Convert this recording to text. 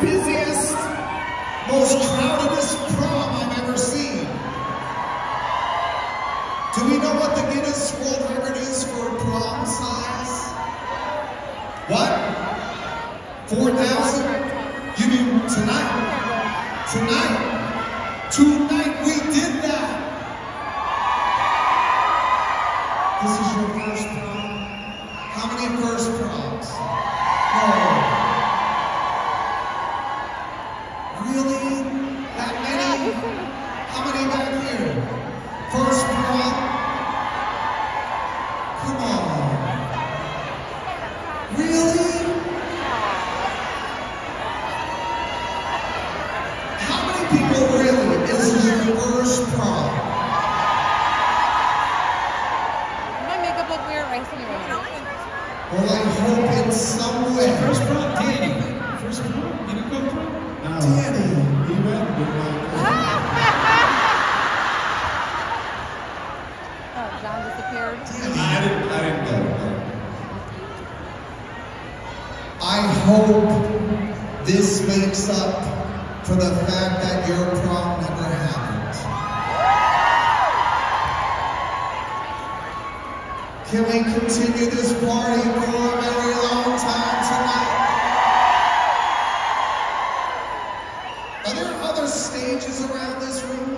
busiest, most crowdedest prom I've ever seen. Do we know what the Guinness World Record is for prom size? What? 4,000? You mean tonight? Tonight? Tonight we did that! This is your first prom? How many first proms? This is first prom? My makeup look weird. I see you Well, I hope in some way. First prom, Danny. First prom, you didn't go prom? No. Danny. You read it, Oh, John disappeared. I didn't, I didn't go. I hope this makes up for the fact that your prom never happened. Can we continue this party for a very long time tonight? Are there other stages around this room?